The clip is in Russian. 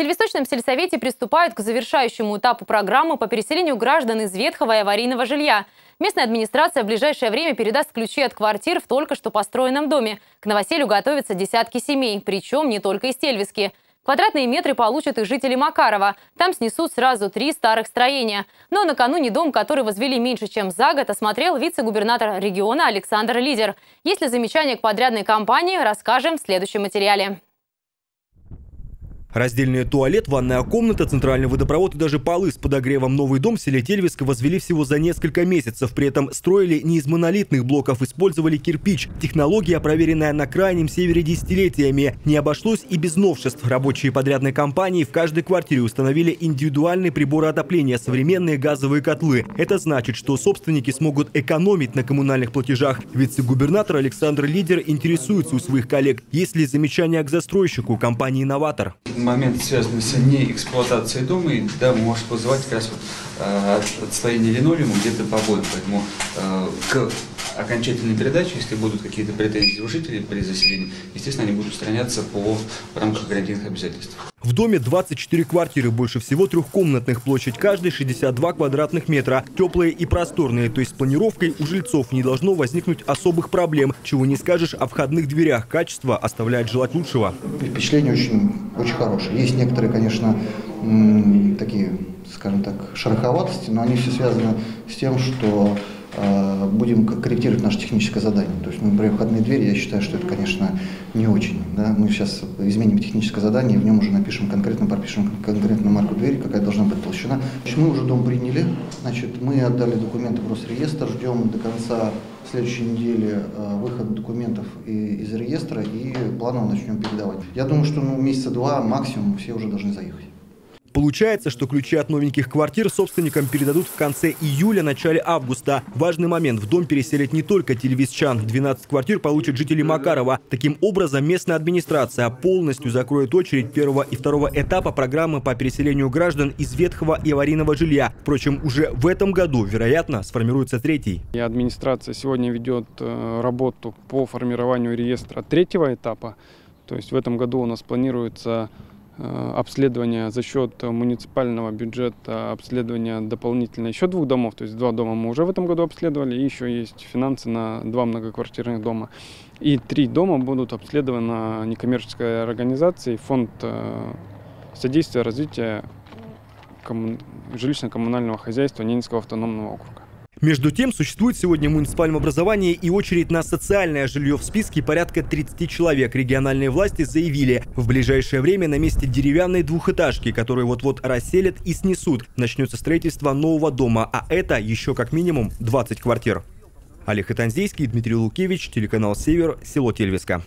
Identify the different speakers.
Speaker 1: Сельвесточном сельсовете приступают к завершающему этапу программы по переселению граждан из ветхого и аварийного жилья. Местная администрация в ближайшее время передаст ключи от квартир в только что построенном доме. К новоселью готовятся десятки семей, причем не только из Тельвиски. Квадратные метры получат и жители Макарова. Там снесут сразу три старых строения. Но накануне дом, который возвели меньше, чем за год, осмотрел вице-губернатор региона Александр Лидер. Есть ли замечания к подрядной компании, расскажем в следующем материале.
Speaker 2: Раздельный туалет, ванная комната, центральный водопровод и даже полы с подогревом новый дом в селе Тельвиска возвели всего за несколько месяцев. При этом строили не из монолитных блоков, использовали кирпич. Технология, проверенная на крайнем севере десятилетиями. Не обошлось и без новшеств. Рабочие подрядной компании в каждой квартире установили индивидуальные приборы отопления, современные газовые котлы. Это значит, что собственники смогут экономить на коммунальных платежах. Вице-губернатор Александр Лидер интересуется у своих коллег, есть ли замечания к застройщику компании «Инноватор»
Speaker 3: момент, связанный с неэксплуатацией дома, и, да, может вызывать как раз вот, э, отслоение линолеума где-то побои. Поэтому э, к окончательной передаче, если будут какие-то претензии у жителей при заселении, естественно, они будут устраняться по в рамках гарантийных обязательств.
Speaker 2: В доме 24 квартиры, больше всего трехкомнатных, площадь каждой 62 квадратных метра. Теплые и просторные, то есть с планировкой у жильцов не должно возникнуть особых проблем. Чего не скажешь о входных дверях. Качество оставляет желать лучшего.
Speaker 4: Впечатление очень, очень хорошее. Есть некоторые, конечно, такие, скажем так, шероховатости, но они все связаны с тем, что будем корректировать наше техническое задание. То есть, ну, например, входные двери, я считаю, что это, конечно, не очень. Да? Мы сейчас изменим техническое задание, в нем уже напишем конкретно, пропишем конкретную марку двери, какая должна быть толщина. Значит, мы уже дом приняли, значит, мы отдали документы в Росреестр, ждем до конца следующей недели э, выход документов из реестра и планово начнем передавать. Я думаю, что ну, месяца два максимум все уже должны заехать.
Speaker 2: Получается, что ключи от новеньких квартир собственникам передадут в конце июля, начале августа. Важный момент. В дом переселят не только телевизчан. 12 квартир получат жители Макарова. Таким образом, местная администрация полностью закроет очередь первого и второго этапа программы по переселению граждан из ветхого и аварийного жилья. Впрочем, уже в этом году, вероятно, сформируется третий.
Speaker 5: И администрация сегодня ведет э, работу по формированию реестра третьего этапа. То есть в этом году у нас планируется Э, обследование за счет муниципального бюджета, обследование дополнительно еще двух домов, то есть два дома мы уже в этом году обследовали, и еще есть финансы на два многоквартирных дома. И три дома будут обследованы некоммерческой организацией, фонд э, содействия развития жилищно-коммунального хозяйства Ненецкого автономного округа.
Speaker 2: Между тем, существует сегодня в муниципальном образовании и очередь на социальное жилье в списке порядка 30 человек. Региональные власти заявили, в ближайшее время на месте деревянной двухэтажки, которую вот-вот расселят и снесут, начнется строительство нового дома, а это еще как минимум 20 квартир. Олег Итанзейский, Дмитрий Лукевич, телеканал «Север», село Тельвиска.